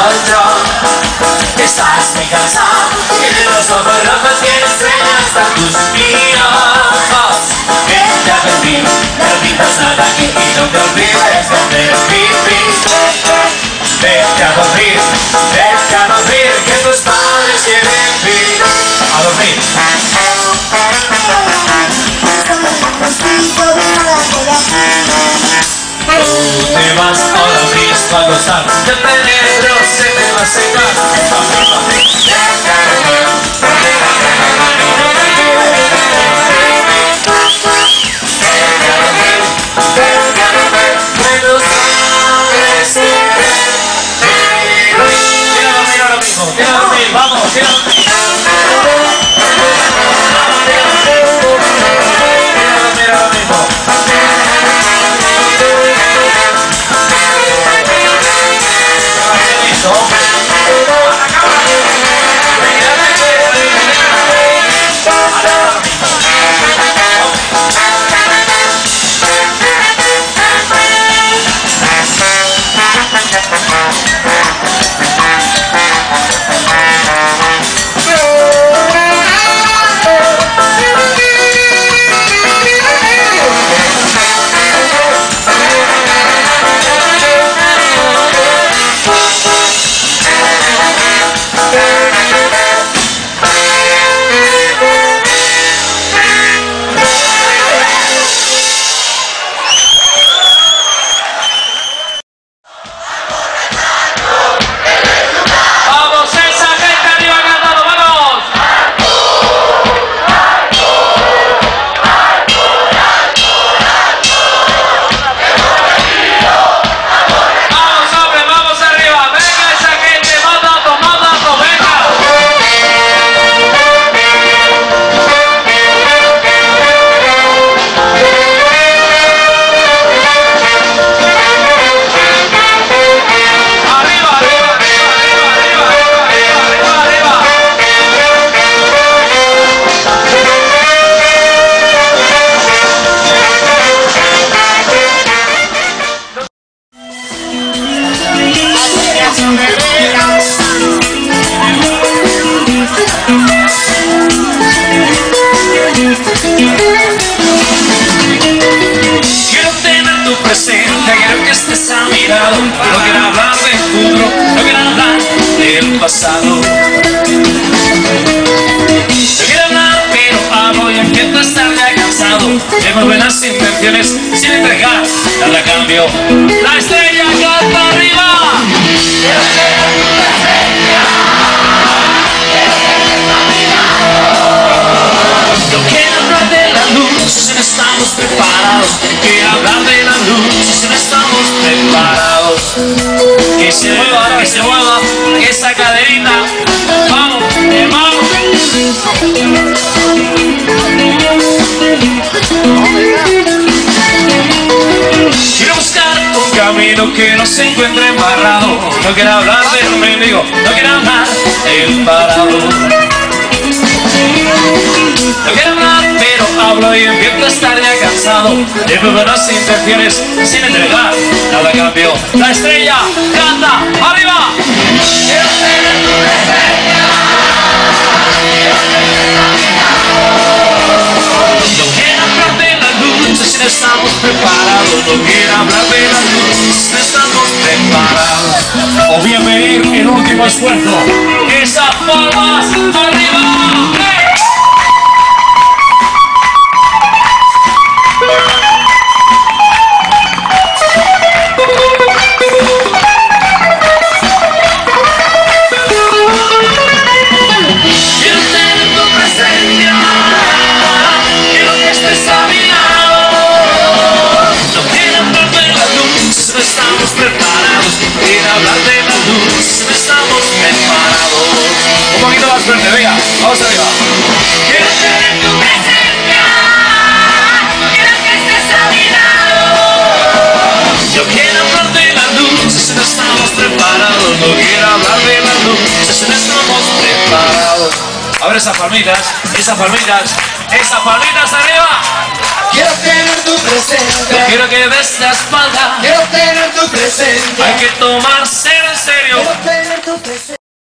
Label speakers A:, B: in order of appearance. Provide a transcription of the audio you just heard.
A: colchón Estás muy cansado Tienes los ojos rojos Tienes sueño hasta tus piojos. Vete a dormir No olvidas nada aquí Y no te olvides de hacer pipí Vete a dormir Vete a dormir Que tus padres quieren vivir A dormir. Tú te vas ahora mismo a gozar. De penetro se te pasado. No quiero hablar, pero hablo y empiezo a estar ya cansado Tengo buenas intenciones sin entregar nada a cambio. La estrella canta arriba Quiero buscar un camino que no se encuentre embarrado. No quiero hablar del mendigo, no quiero hablar del parado. No quiero hablar, pero hablo y empiezo a estar ya cansado de buenas intenciones sin entregar nada a cambio. La estrella canta arriba. Quiero tener tu presencia. O bien pedir el último esfuerzo. Esas palmas arriba. Más fuerte, venga, vamos arriba. Quiero tener tu presencia, quiero que estés a mi lado. Yo quiero hablar de la luz, si no estamos preparados. No quiero hablar de la luz, si no estamos preparados. A ver esas palmitas, esas palmitas, esas palmitas arriba.
B: Quiero tener tu presencia.
A: Quiero que des la espalda.
B: Quiero tener tu presencia.
A: Hay que tomarse en serio.
B: Quiero tener tu presencia.